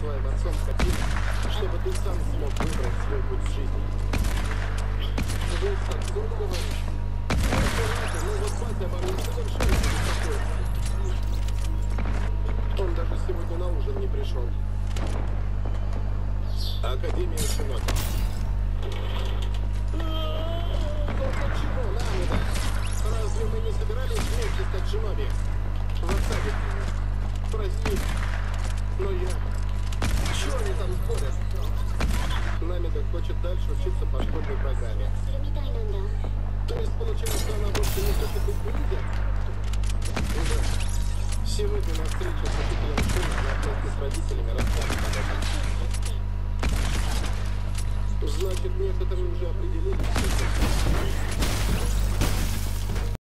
своим отцом хотим, чтобы ты сам смог выбрать свой путь в жизни. Вы с отцом говоришь? Ну вот батя обо мне совершенно не беспокоится. Он даже сегодня на ужин не пришел. Академия Шиноби. То получается, она больше не хочет быть ниндзя? Да. Сегодня на встрече с учителем Шина она вместе с родителями расскажет об этом. Значит, некоторые уже определились.